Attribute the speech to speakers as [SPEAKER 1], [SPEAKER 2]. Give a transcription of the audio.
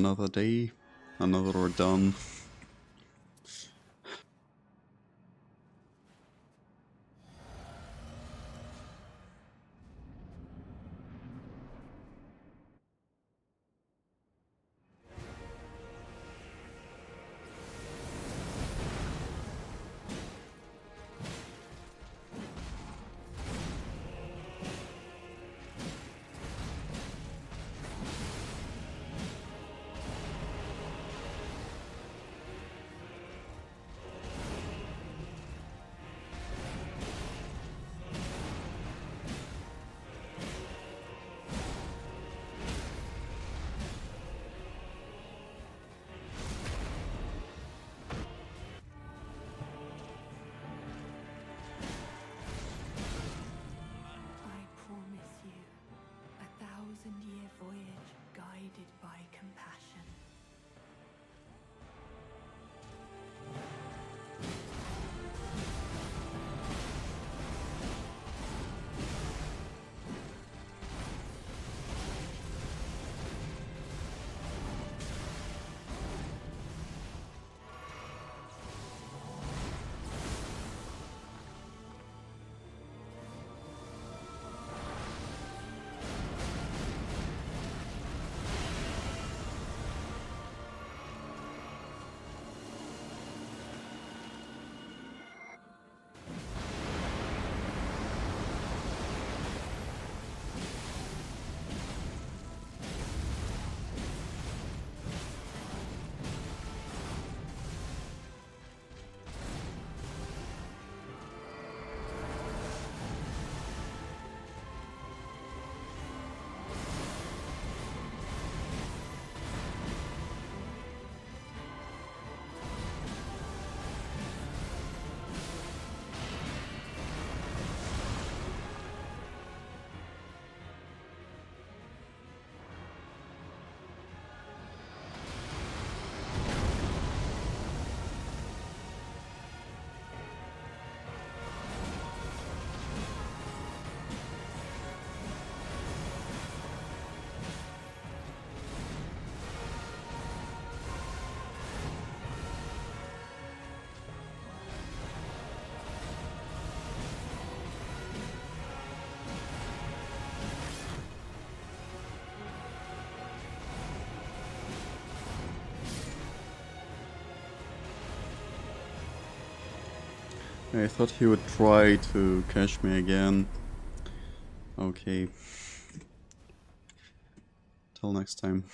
[SPEAKER 1] another day, another done.
[SPEAKER 2] I
[SPEAKER 1] thought he would try to catch me again. Okay. Till next time.